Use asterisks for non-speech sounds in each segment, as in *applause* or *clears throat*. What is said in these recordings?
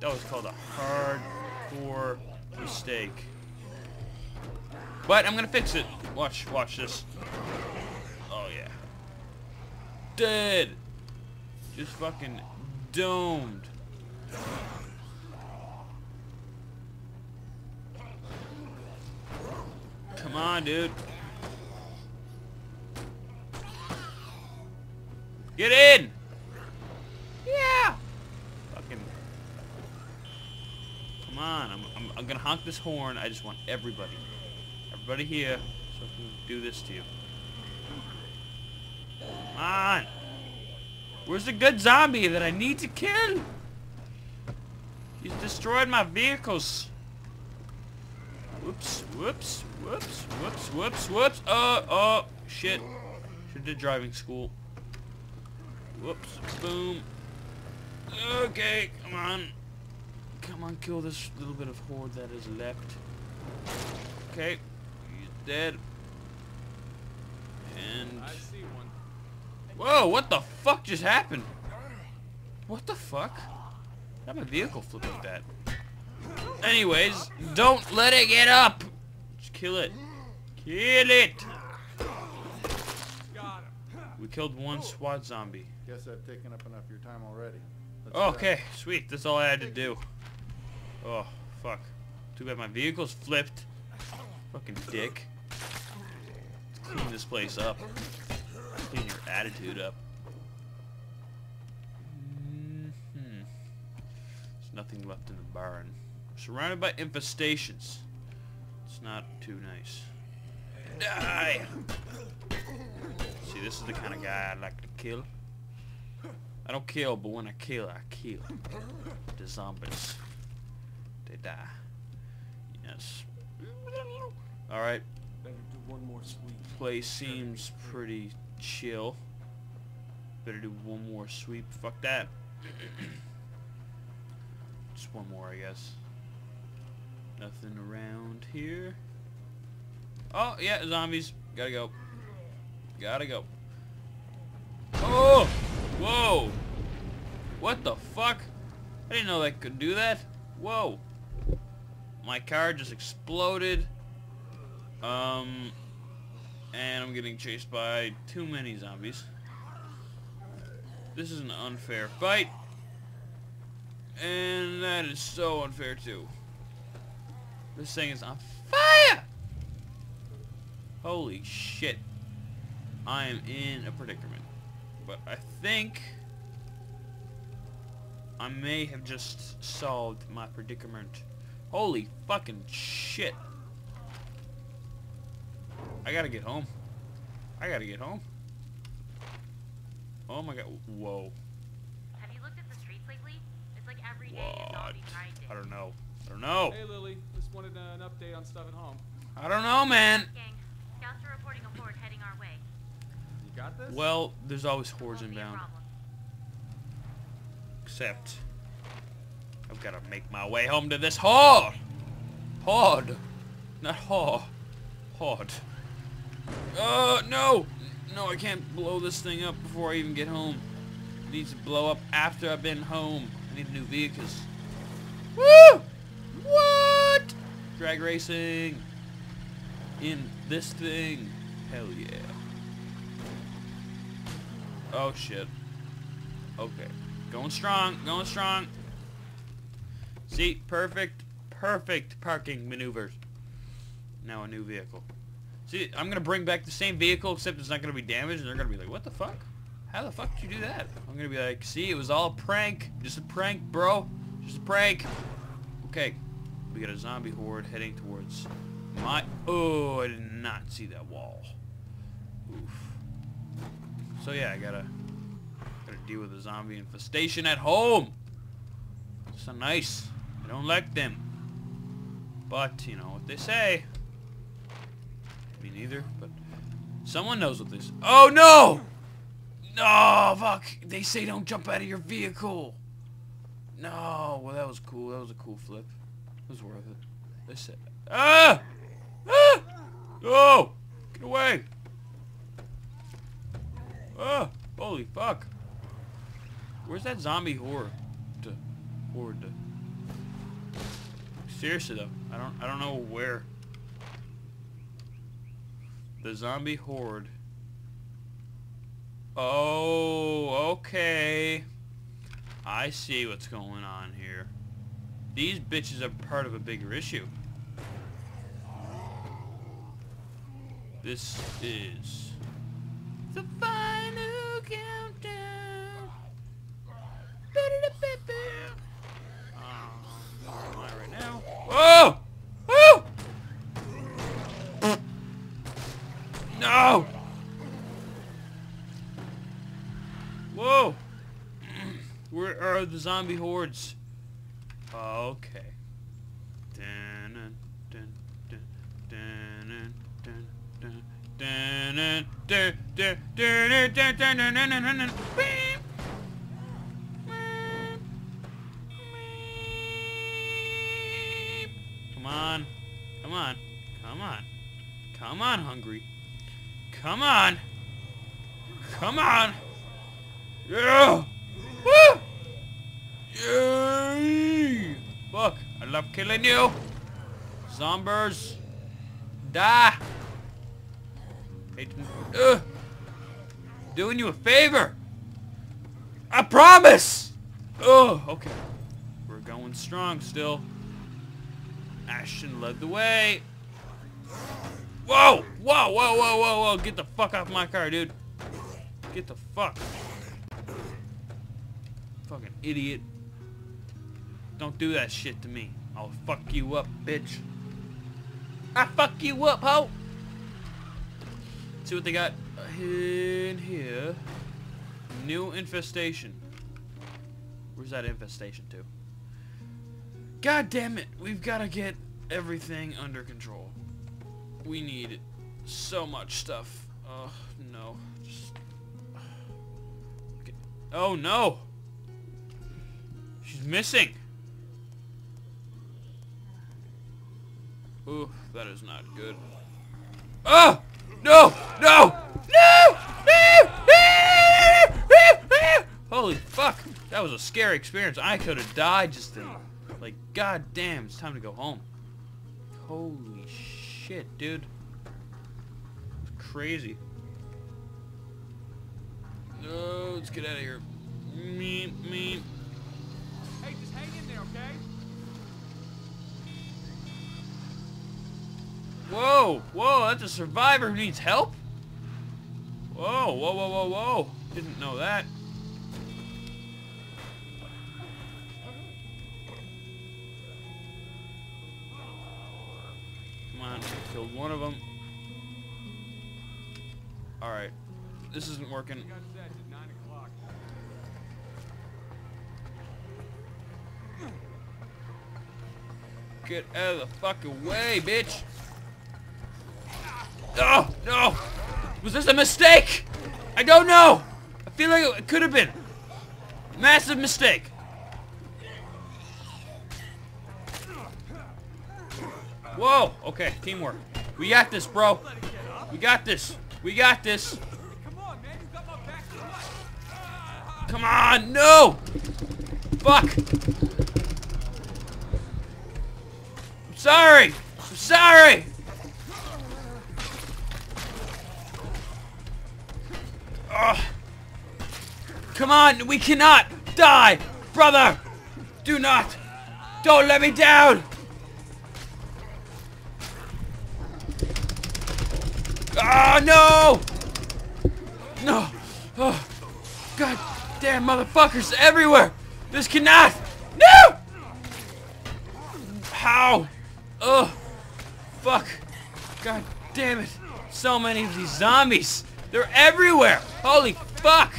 That was called a hardcore mistake. But I'm gonna fix it. Watch, watch this. Oh yeah. Dead. Just fucking domed. Come on, dude. Get in! Yeah! Fucking... Come on, I'm, I'm, I'm gonna honk this horn. I just want everybody. Everybody here, so I can do this to you. Come on! Where's the good zombie that I need to kill? He's destroyed my vehicles. Whoops, whoops, whoops, whoops, whoops, whoops. Oh, oh, shit. Should did driving school. Whoops, boom. Okay, come on. Come on, kill this little bit of horde that is left. Okay, he's dead. And... I see one. Whoa, what the fuck just happened? What the fuck? How my vehicle flip like that? Anyways, don't let it get up! Just kill it. Kill it! Got him. We killed one SWAT zombie. Guess I've taken up enough of your time already. Let's Oh, okay, sweet. That's all I had to do. Oh, fuck. Too bad my vehicle's flipped. Fucking dick. Let's clean this place up. Clean your attitude up. hmm There's nothing left in the barn. Surrounded by infestations. It's not too nice. Die! See, this is the kind of guy I'd like to kill. I don't kill, but when I kill, I kill. The zombies. They die. Yes. Alright, Better do one more sweep. place seems pretty chill. Better do one more sweep. Fuck that. *clears throat* Just one more, I guess. Nothing around here. Oh, yeah, zombies. Gotta go. Gotta go. Oh! Whoa! What the fuck? I didn't know that could do that. Whoa. My car just exploded. Um, and I'm getting chased by too many zombies. This is an unfair fight. And that is so unfair too. This thing is on fire! Holy shit. I am in a predicament. But I think I may have just solved my predicament. Holy fucking shit. I gotta get home. I gotta get home. Oh my god. Whoa. Have you looked at the streets lately? It's like every day is What? zombie grinding. I don't know. I don't know. Hey Lily, just wanted uh, an update on stuff at home. I don't know, man. Gang, scouts are reporting a horde heading our way. You got this? Well, there's always hordes Won't inbound. Except, I've gotta make my way home to this horde. Horde. Not haw. Horde. Oh, uh, no! No, I can't blow this thing up before I even get home. It needs to blow up after I've been home. I need new vehicles. Woo! What? Drag racing. In this thing. Hell yeah. Oh shit. Okay. Going strong, going strong. See, perfect, perfect parking maneuvers. Now a new vehicle. See, I'm gonna bring back the same vehicle except it's not gonna be damaged and they're gonna be like, what the fuck? How the fuck did you do that? I'm gonna be like, see, it was all a prank. Just a prank, bro. Just a prank. Okay. We got a zombie horde heading towards my... Oh, I did not see that wall. Oof. So yeah, I gotta... Gotta deal with a zombie infestation at home. So nice. Don't like them. But, you know what they say. Me neither, but... Someone knows what this... Oh, no! No, fuck! They say don't jump out of your vehicle! No, well that was cool. That was a cool flip. It was worth it. They said... Ah! Ah! Oh! Get away! Ah! Holy fuck! Where's that zombie horde? Horde. Seriously though, I don't I don't know where. The zombie horde. Oh, okay. I see what's going on here. These bitches are part of a bigger issue. This is the final countdown. Um, where am I now? Whoa! No! Whoa! Where are the zombie hordes? Okay. Dun, dun, dun, dun, dun, dun, dun, dun, dun, dun, dun, dun, dun, dun, dun, dun, dun, dun, dun. On. Come on. Come on. Come on, hungry. Come on. Come on. Yeah. Woo. Yay! Fuck, I love killing you. Zombers. Die. Ugh. Doing you a favor. I promise. Oh, okay. We're going strong still. Ashton led the way. Whoa! Whoa, whoa, whoa, whoa, whoa. Get the fuck off my car, dude. Get the fuck. Fucking idiot. Don't do that shit to me. I'll fuck you up, bitch. I fuck you up, ho! See what they got in here. New infestation. Where's that infestation to? God damn it! We've got to get everything under control. We need so much stuff. Oh, no. Just... *sighs* Oh, no! She's missing! Ooh, that is not good. Oh! No! No! No! No! No! *laughs* No! Holy fuck! That was a scary experience. I could have died just then. Like, god damn, it's time to go home. Holy shit, dude. It's crazy. No, let's get out of here. Me, me. Hey, just hang in there, okay? Whoa, whoa, that's a survivor who needs help? Whoa, whoa, whoa, whoa, whoa. Didn't know that. On, killed one of them. Alright, this isn't working. We got set at 9 o'clock. Get out of the fucking way, bitch! Oh, no! Was this a mistake? I don't know! I feel like it could have been. Massive mistake. Whoa! Okay, teamwork. We got this, bro. We got this. We got this. Come on! No! Fuck! I'm sorry! I'm sorry! Ugh. Come on! We cannot die! Brother! Do not! Don't let me down! Ah, no! No! Oh, God damn motherfuckers everywhere! This cannot! No! How? Oh, Fuck. God damn it. So many of these zombies. They're everywhere. Holy fuck.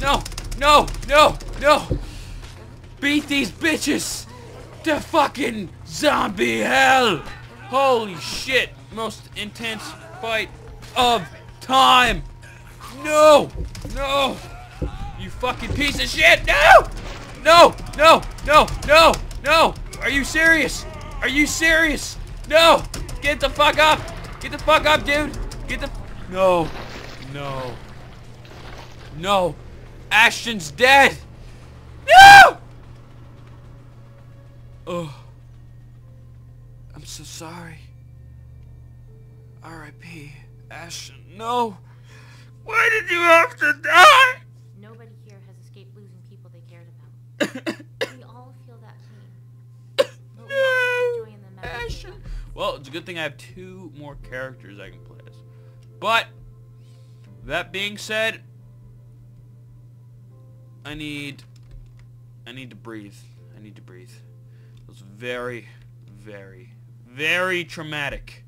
No, no, no, no. Beat these bitches to fucking zombie hell. Holy shit. Most intense fight of time. No! No! You fucking piece of shit! No! No! No! No! No! No! Are you serious? Are you serious? No! Get the fuck up! Get the fuck up, dude! Get the... No! No! No! Ashton's dead! No! Oh. I'm so sorry. R.I.P. Ashton. No! Why did you have to die? Nobody here has escaped losing people they cared about. *coughs* we all feel that pain. But we also take joy in the memories they Ashton. left. Well, it's a good thing I have two more characters I can play as. But, that being said, I need, I need to breathe. I need to breathe. It was very, very, very traumatic.